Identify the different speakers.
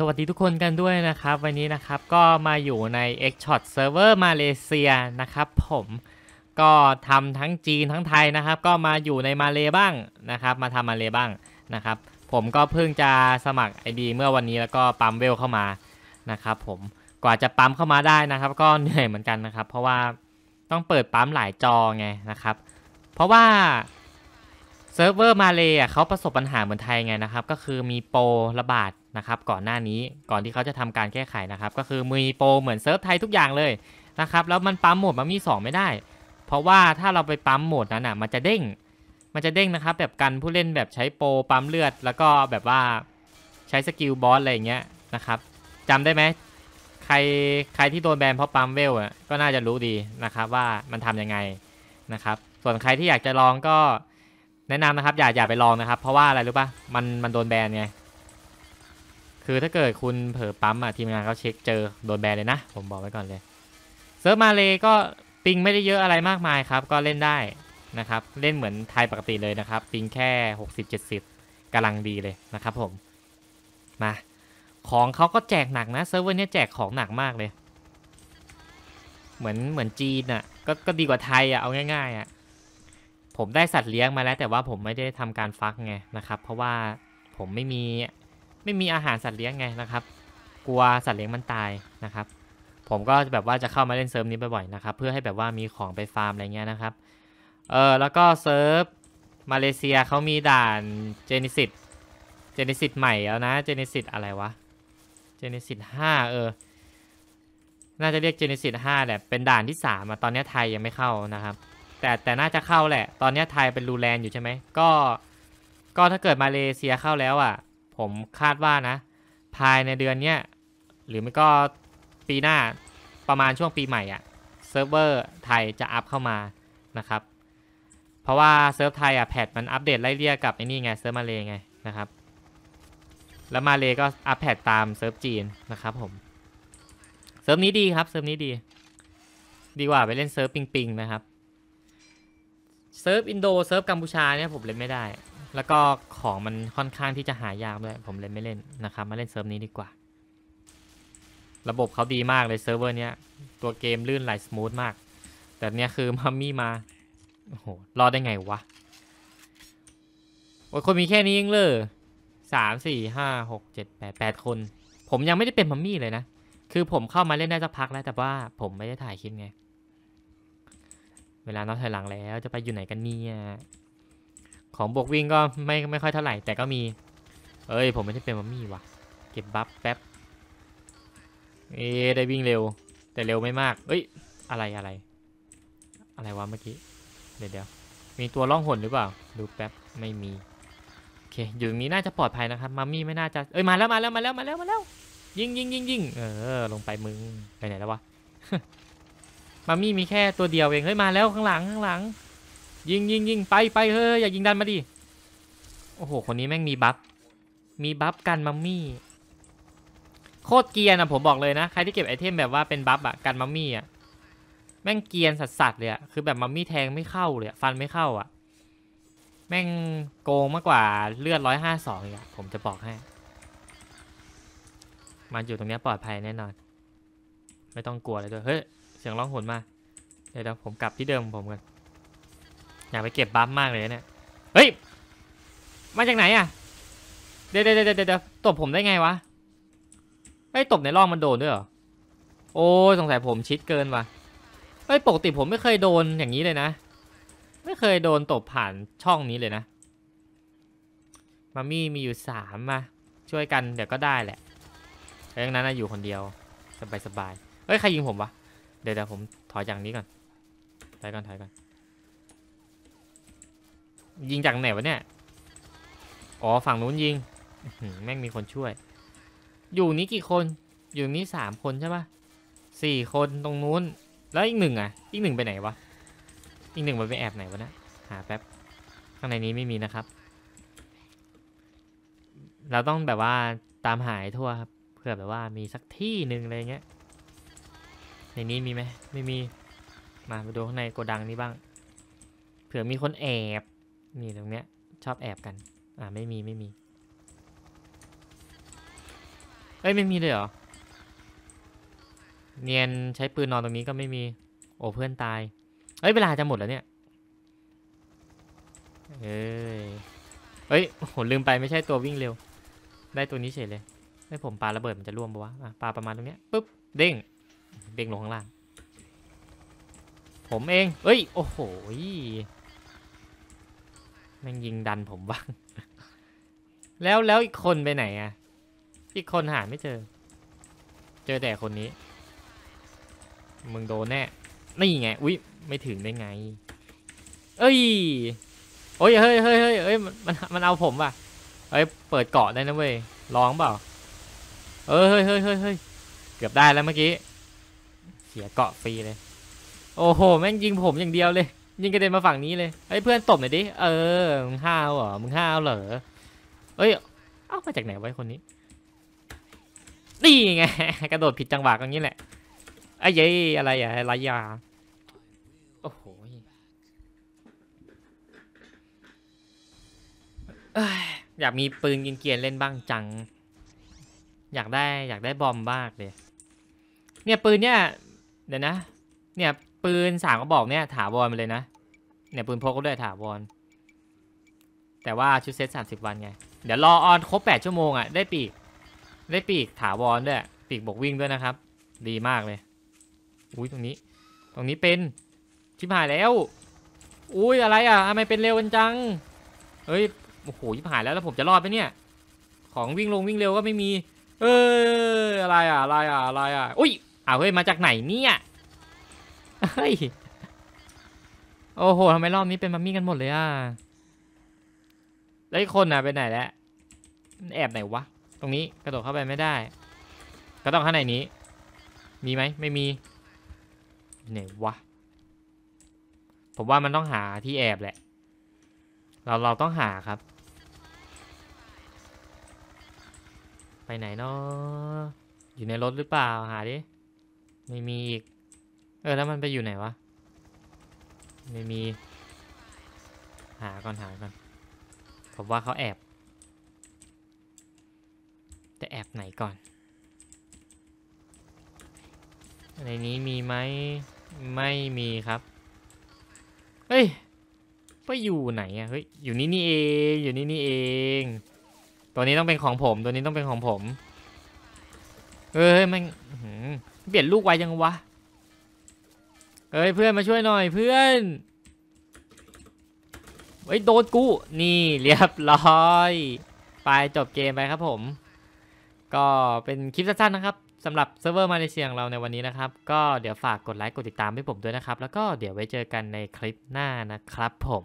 Speaker 1: สวัสดีทุกคนกันด้วยนะครับ วันนี้นะครับก็มาอยู่ใน x s h o t Server มาเลเซียนะครับผมก็ทำทั้งจีนทั้งไทยนะครับ ก็มาอยู่ในมาเลบ้างนะครับ มาทำมาเลบ้างนะครับ ผมก็เพิ่งจะสมัคร ID เมื่อวันนี้แล้วก็ปั๊มเวลเข้ามานะครับผมกว่าจะปั๊มเข้ามาได้นะครับ ก็เหนื่อยเหมือนกันนะครับ เพราะว่าต้องเปิดปั๊มหลายจอไงนะครับ เพราะว่า เซิร์ฟเวอร์มาเลยอะเขาประสบปัญหาเหมือนไทยไงนะครับ ก็คือมีโปรระบาดนะครับก่อนหน้านี้ก่อนที่เขาจะทำการแก้ไขนะครับ ก็คือมีโปรเหมือนเซิร์ฟไทยทุกอย่างเลยนะครับแล้วมันปั๊มโหมดมัมมี่ 2 ไม่ได้ เพราะว่าถ้าเราไปปั๊มโหมดนั้นอะมันจะเด้ง มันจะเด้งนะครับ แบบกันผู้เล่นแบบใช้โปรปั๊มเลือด แล้วก็แบบว่าใช้ skill boss อะไรอย่างเงี้ยนะครับจำได้ไหมใครใครที่โดนแบนเพราะปั๊มเวลอะก็น่าจะรู้ดีนะครับว่ามันทำยังไงนะครับ ส่วนใครที่อยากจะลองก็ แนะนำนะครับ อย่าอย่าไปลองนะครับ เพราะว่าอะไรรู้ปะมันมันโดนแบนไงคือถ้าเกิดคุณเผลอปั๊มอะทีมงานเขาเช็คเจอโดนแบนเลยนะ ผมบอกไว้ก่อนเลยเซิร์ฟมาเลยก็ ping ไม่ได้เยอะอะไรมากมายครับ ก็เล่นได้นะครับ เล่นเหมือนไทยปกติเลยนะครับ ping แค่ 60-70กำลังดีเลยนะครับผมมาของเขาก็แจกหนักนะเซิร์ฟเวอร์นี้แจกของหนักมากเลย เหมือนเหมือนจีนอะก็ก็ดีกว่าไทยอะเอาง่ายๆอะ ผมได้สัตว์เลี้ยงมาแล้วแต่ว่าผมไม่ได้ทำการฟักไงนะครับ เพราะว่าผมไม่มีไม่มีอาหารสัตว์เลี้ยงไงนะครับ กลัวสัตว์เลี้ยงมันตายนะครับ ผมก็แบบว่าจะเข้ามาเล่นเซิร์ฟนี้บ่อยๆนะครับ เพื่อให้แบบว่ามีของไปฟาร์มอะไรเงี้ยนะครับ เออแล้วก็เซิร์ฟมาเลเซียเขามีด่าน Genesis Genesis ใหม่แล้วนะ Genesis อะไรวะ Genesis ห้าเออน่าจะเรียก Genesis ห้าแหละเป็นด่านที่สามอะตอนนี้ไทยยังไม่เข้านะครับ แต่แต่น่าจะเข้าแหละ ตอนนี้ไทยเป็นรูแลนอยู่ใช่ไหมก็ ก็ถ้าเกิดมาเลเซียเข้าแล้วอะ ผมคาดว่านะ ภายในเดือนเนี้ยหรือไม่ก็ปีหน้าประมาณช่วงปีใหม่อะเซิร์ฟเวอร์ไทยจะอัพเข้ามานะครับ เพราะว่าเซิร์ฟไทยอะ patch มันอัปเดตไล่เลี่ยกับไอ้นี่ไงเซิร์ฟมาเลไงนะครับ แล้วมาเลก็อัป patch ตามเซิร์ฟจีนนะครับผมเซิร์ฟนี้ดีครับเซิร์ฟนี้ดี ดีกว่าไปเล่นเซิร์ฟปิงปิงนะครับ เซิร์ฟอินโดเซิร์ฟกัมพูชาเนี่ยผมเล่นไม่ได้ แล้วก็ของมันค่อนข้างที่จะหายากด้วยผมเล่นไม่เล่นนะครับมาเล่นเซิร์ฟนี้ดีกว่า ระบบเขาดีมากเลยเซิร์ฟเวอร์เนี้ยตัวเกมลื่นไหล smooth มาก แต่เนี้ยคือมัมมี่มาโอ้โหรอดได้ไงวะโอ้ยคนมีแค่นี้เองเลยสามสี่ห้าหกเจ็ดแปดแปดคน ผมยังไม่ได้เป็นมัมมี่เลยนะ คือผมเข้ามาเล่นได้สักพักแล้วแต่ว่าผมไม่ได้ถ่ายคลิปไง เวลานับถอยหลังแล้วจะไปอยู่ไหนกันเนี่ยของบวกวิ่งก็ไม่ไม่ค่อยเท่าไหร่แต่ก็มี เอ้ยผมไม่ได้เป็นมัมมี่ว่ะ เก็บบัฟแป๊บ เอ๊ะได้วิ่งเร็ว แต่เร็วไม่มาก เอ้ยอะไรอะไร อะไรวะเมื่อกี้ เดี๋ยวเดี๋ยวมีตัวล่องหนหรือเปล่า ดูแป๊บไม่มี โอเค อยู่ตรงนี้น่าจะปลอดภัยนะครับ มัมมี่ไม่น่าจะ เอ้ยมาแล้วมาแล้วมาแล้วมาแล้วมาแล้ว ยิงยิงยิงยิงเออลงไปมึงไปไหนแล้ววะ มัมมี่มีแค่ตัวเดียวเองเฮ้ยมาแล้วข้างหลังข้างหลัง ยิงยิงยิงไปไปเฮ้ยอย่ายิงดันมาดิโอ้โหคนนี้แม่งมี buff มี buff กันมัมมี่โคตรเกรียนอะผมบอกเลยนะใครที่เก็บไอเทมแบบว่าเป็น buff อะกันมัมมี่อะแม่งเกียนสัสๆเลยอะคือแบบมัมมี่แทงไม่เข้าเลยอะฟันไม่เข้าอะแม่งโกงมากกว่าเลือดร้อยห้าสองอีกอะผมจะบอกให้มาอยู่ตรงนี้ปลอดภัยแน่นอน ไม่ต้องกลัวเลยด้วยเฮ้ย สียงร้องหนมา เดี๋ยวผมกลับที่เดิมของผมกันอยากไปเก็บบัฟมากเลยเนี่ย เฮ้ย มาจากไหนอะ เดี๋ยวเดี๋ยวเดี๋ยวเดตบผมได้ไงวะเฮ้ตบในร่องมันโดนด้วยเหรอ โอ้สงสัยผมชิดเกินว่ะเฮ้ยปกติผมไม่เคยโดนอย่างนี้เลยนะ ไม่เคยโดนตบผ่านช่องนี้เลยนะ มามี่มีอยู่สามมา ช่วยกันเดี๋ยวก็ได้แหละแต่ยังนั้นนะอยู่คนเดียวสบายสบายๆเฮ้ยใครยิงผมวะ ดี๋ยวเดี๋ยวผมถอยจากนี้ก่อนถอยก่อนถอยก่อน ยิงจากไหนวะเนี่ย อ๋อฝั่งนู้นยิง แม่งมีคนช่วย อยู่นี้กี่คน อยู่นี้สามคนใช่ปะสี่คนตรงนู้น แล้วอีกหนึ่งอะ อีกหนึ่งไปไหนวะ อีกหนึ่งมันไปแอบไหนวะนะ หาแป๊บ ข้างในนี้ไม่มีนะครับ เราต้องแบบว่าตามหายทั่วครับเพื่อแบบว่ามีสักที่หนึ่งอะไรเงี้ย ในนี้มีไหมไม่มี มาไปดูข้างในโกดังนี้บ้าง เผื่อมีคนแอบ นี่ตรงเนี้ยชอบแอบกัน อ่าไม่มีไม่มี เอ้ยไม่มีเลยเหรอ เนียนใช้ปืนนอนตรงนี้ก็ไม่มี โอ้เพื่อนตาย เอ้ยเวลาจะหมดแล้วเนี่ย เอ้ย เอ้ยโหลืมไปไม่ใช่ตัววิ่งเร็ว ได้ตัวนี้เฉยเลยให้ผมปาระเบิดมันจะร่วงปะวะอะปาประมาณตรงเนี้ยปุ๊บเด้ง เด้งลงข้างล่าง ผมเอง เอ้ย โอ้โหแม่งยิงดันผมบ้าง แล้วแล้วอีกคนไปไหนอะอีกคนหาไม่เจอ เจอแต่คนนี้ มึงโดนแน่ นี่ไง อุ้ยไม่ถึงได้ไง เอ้ย โอ้ย เฮ้ยเฮ้ยเฮ้ยเอ้ยมัน มันเอาผมว่ะเอ้ย เปิดเกาะได้นะเว้ยลองเปล่า เออเฮ้ยเฮ้ยเฮ้ยเฮ้ยเกือบได้แล้วเมื่อกี้ สียเกาะฟรีเลย โอ้โห แม่งยิงผมอย่างเดียวเลย ยิงกระเด็นมาฝั่งนี้เลยไอ้ยเพื่อนตบหน่อยดิ เออ มึงห้าวเหรอ มึงห้าวเหรอ เอ้ย เอ้ามาจากไหนไว้คนนี้ นี่ไง กระโดดผิดจังหวะอย่างนี้แหละไอ้ย้ยอะไรอะไรยา โอ้โหอยากมีปืนกินเกียนเล่นบ้างจัง อยากได้อยากได้บอมบ้างเลยเนี่ยปืนเนี่ย เดี๋ยวนะ เนี่ยปืนสามกระบอกเนี่ยถาวรมาเลยนะ เนี่ยปืนพกก็ด้วยถาวร แต่ว่าชุดเซตสามสิบวันไง เดี๋ยวรอออนครบแปดชั่วโมงอะได้ปีก ได้ปีกถาวรด้วย ปีกบวกวิ่งด้วยนะครับ ดีมากเลย อุ้ยตรงนี้ ตรงนี้เป็นชิบหายแล้ว อุ้ยอะไรอะทำไมเป็นเร็วกันจัง เฮ้ย โอ้โหชิบหายแล้วแล้วผมจะรอดไหมเนี่ย ของวิ่งลงวิ่งเร็วก็ไม่มี เอออะไรอะอะไรอะอะไรอะ อุ้ย อ้าวเฮ้ยมาจากไหนเนี่ยเฮ้ยโอ้โหทำไมรอบนี้เป็นมัมมี่กันหมดเลยอะแล้วอีกคนน่ะไปไหนแล้วแอบไหนวะตรงนี้กระโดดเข้าไปไม่ได้ ก็ต้องข้างในนี้ มีไหมไม่มีไหนวะผมว่ามันต้องหาที่แอบแหละ เราเราต้องหาครับ ไปไหนเนาะอยู่ในรถหรือเปล่าหาดิ ไม่มีอีก เออแล้วมันไปอยู่ไหนวะ ไม่มี หาก่อนหาก่อน ผมว่าเขาแอบ จะแอบไหนก่อน ในนี้มีไหมไม่มีครับ เฮ้ยไปอยู่ไหนอะเฮ้ย อยู่นี่นี่เอง อยู่นี่นี่เอง ตัวนี้ต้องเป็นของผม ตัวนี้ต้องเป็นของผมเอ้ยมันอื เปลี่ยนลูกไวยังวะเอ้ยเพื่อนมาช่วยหน่อยเพื่อนเฮ้ยโดนกู นี่เรียบร้อย ไปจบเกมไปครับผม ก็เป็นคลิปสั้นๆนะครับสำหรับเซิร์ฟเวอร์มาเลเซียของเราในวันนี้นะครับ ก็เดี๋ยวฝากกดไลค์กดติดตามให้ผมด้วยนะครับ แล้วก็เดี๋ยวไว้เจอกันในคลิปหน้านะครับผม